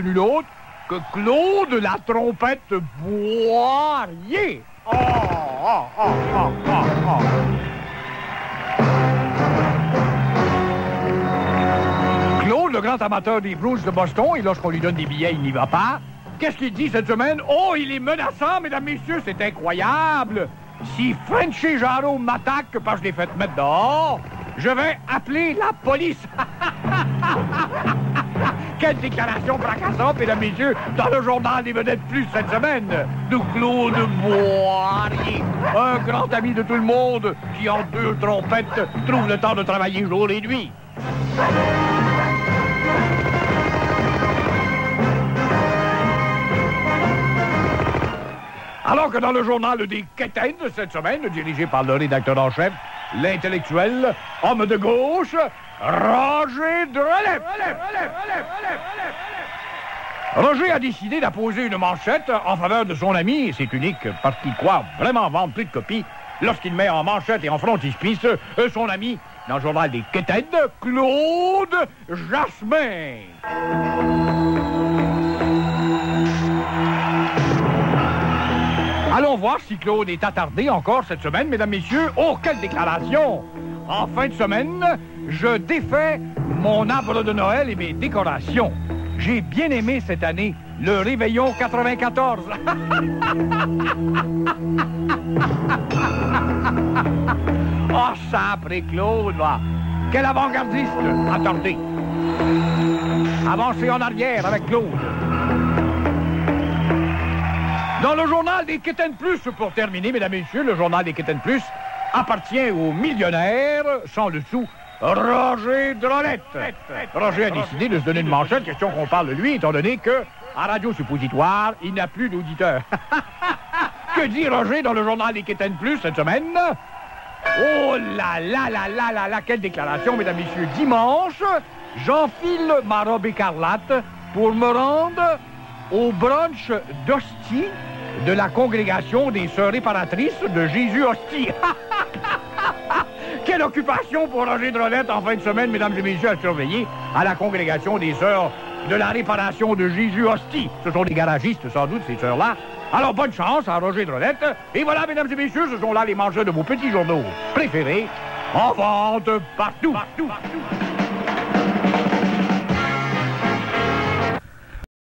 nul autre que Claude la trompette Boirier. Oh, oh, oh, oh. Claude, le grand amateur des Bruins de Boston, et lorsqu'on lui donne des billets, il n'y va pas. Qu'est-ce qu'il dit cette semaine? Oh, il est menaçant, mesdames, messieurs, c'est incroyable! Si Frenchy Jarreau m'attaque parce que je l'ai fait mettre dehors, je vais appeler la police. Quelle déclaration fracassante, mesdames, messieurs, dans le journal des vedettes plus cette semaine de Claude Boirier, un grand ami de tout le monde qui, en deux trompettes, trouve le temps de travailler jour et nuit. Alors que dans le journal des Quétaines cette semaine, dirigé par le rédacteur en chef, l'intellectuel, homme de gauche, Roger Drolet. Roger a décidé d'apposer une manchette en faveur de son ami, c'est unique parce qu'il croit vraiment vendre plus de copies lorsqu'il met en manchette et en frontispice euh, son ami dans le journal des Quétaines, Claude Jasmin. Allons voir si Claude est attardé encore cette semaine, mesdames, messieurs. Oh, quelle déclaration! En fin de semaine, je défais mon arbre de Noël et mes décorations. J'ai bien aimé cette année le réveillon 94. oh, ça après Claude, va. Quel avant-gardiste! Attendez. Avancez en arrière avec Claude. Dans le journal des Kitten Plus, pour terminer, mesdames et messieurs, le journal des Kitten Plus appartient au millionnaire, sans le sou, Roger Drolette. Roger a décidé de se donner une manchette, question qu'on parle de lui, étant donné que, à Radio Suppositoire, il n'a plus d'auditeurs. que dit Roger dans le journal des Kitten Plus cette semaine? Oh là là là là là là, quelle déclaration, mesdames et messieurs. Dimanche, j'enfile ma robe écarlate pour me rendre au brunch d'hostie de la congrégation des sœurs réparatrices de Jésus Hostie. Quelle occupation pour Roger Drolette en fin de semaine, mesdames et messieurs, à surveiller à la congrégation des sœurs de la réparation de Jésus Hostie. Ce sont des garagistes, sans doute, ces sœurs-là. Alors, bonne chance à Roger Drolette. Et voilà, mesdames et messieurs, ce sont là les manchettes de vos petits journaux préférés en vente partout. partout, partout.